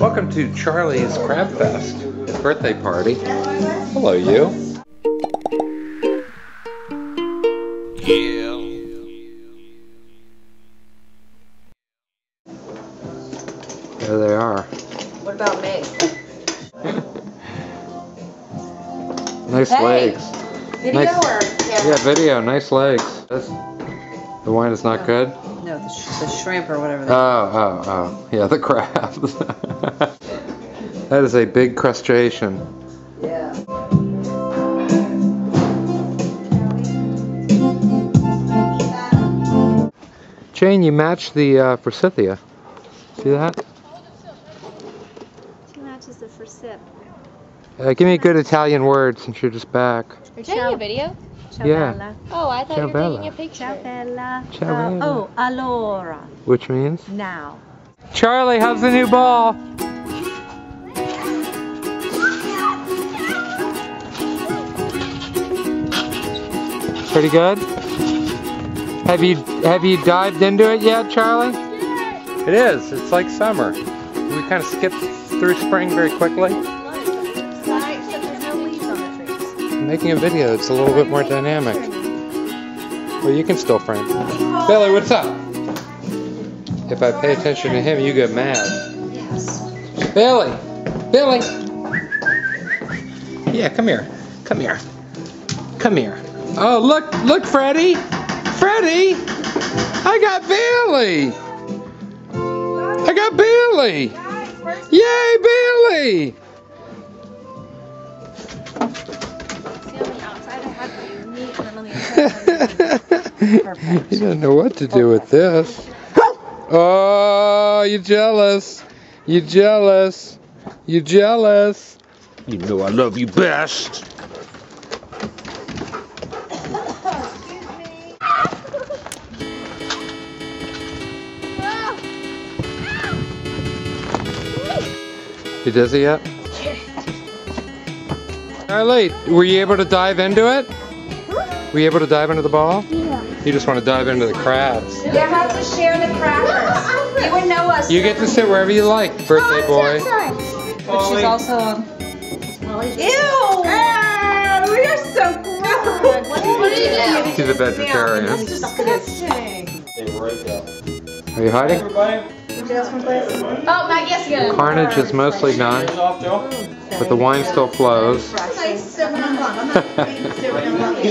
Welcome to Charlie's Crab Fest, his birthday party. Hello, you. Yeah. There they are. What about me? Nice Hey. legs. Video Nice. or Yeah, video. Nice legs. This, the wine is not good. No, the, sh- the shrimp or whatever. Oh, They oh, oh. Yeah, the crabs. that is a big crustacean. yeah. Jane, you matched the uh, forsythia. See that? She matches the for sip. Uh, give me a good Italian word since you're just back. Or Taking a video? Ciao Yeah. bella. Oh, I thought Ciao, you were Bella. taking a picture. Ciao bella. Ciao, Uh, bella. oh, allora. Which means? Now. Charlie, how's the new ball? Pretty good. Have you have you dived into it yet, Charlie? It is. It's like summer. We kind of skipped through spring very quickly. Making a video. It's a little bit more dynamic. Well, you can still frame. Billy, what's up? If I pay attention to him, you get mad. Yes. Billy! Billy! Yeah, come here. Come here. Come here. Oh, look, look, Freddie! Freddie! I got Billy! I got Billy! Yay, Billy! He don't know what to do with this. Oh, you jealous. You jealous. You jealous. You know I love you best. You dizzy yet? Charlie, were you able to dive into it? Were you able to dive into the ball? Yeah. You just want to dive into the crabs. You have to share the crackers. You would know us. You get to sit wherever you like, birthday boy. But she's also on. Ew! Ah, we are so gross. What are you doing? He's a vegetarian. That's disgusting. Are you hiding? Oh, Maggie has to get it. Carnage is mostly gone, but the wine still flows.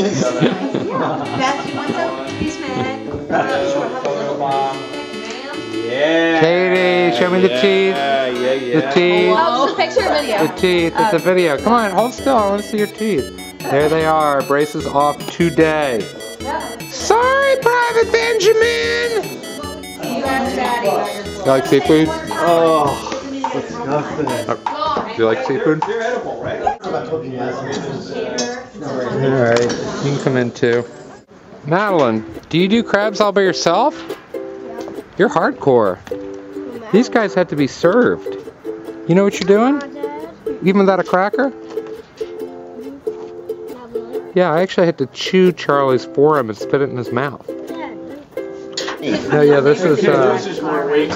Beth, you want some? Please, Meg. Yeah. Katie, show me the teeth. Yeah, yeah, yeah. The teeth. Oh, just a picture or video? The teeth. It's a video. Come on, hold still. I want to see your teeth. There they are. Braces off today. Sorry, Private Benjamin. You ask Daddy. You like seafood? Oh, disgusting. Do oh, you like seafood? They're edible, right? All right, you can come in too. Madeline, do you do crabs all by yourself? You're hardcore. These guys have to be served. You know what you're doing? Even without a cracker? Yeah, I actually had to chew Charlie's forearm and spit it in his mouth. No, yeah, this is uh,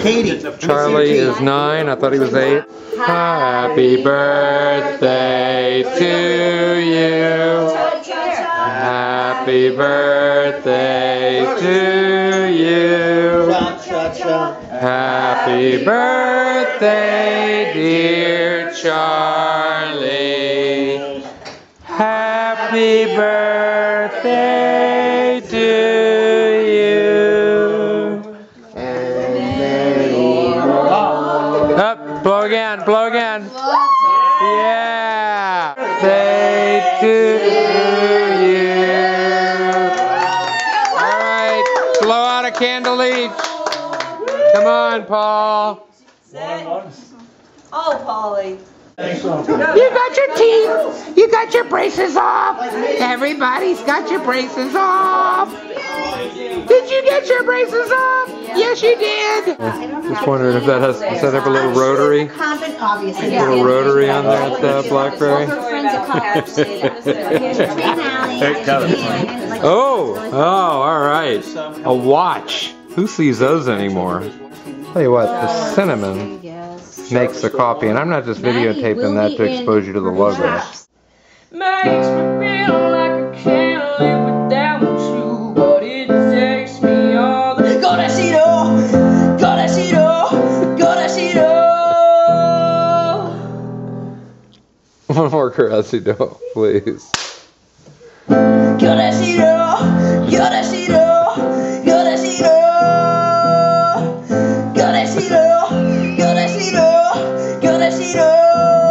Katie. Charlie is nine. I thought he was eight. Happy birthday to you. Happy birthday to you. Happy birthday, dear Charlie. Happy birthday blow again, blow. Yeah. Birthday to you. All right, blow out a candle each. Come on, Paul. Oh, Polly. You got your teeth. You got your braces off. Everybody's got your braces off. Did you get your braces off? Yes, you did. I Just wondering if that has does that have a little rotary, Convent, obviously. little rotary on that uh, BlackBerry. Oh, oh, all right. A watch. Who sees those anymore? Tell you what, the cinnamon makes the coffee, and I'm not just videotaping that to expose you to the logo. traps. Makes me feel like I can't live Dough, please. Godacito, Godacito, Godacito, Godacito, Godacito, Godacito.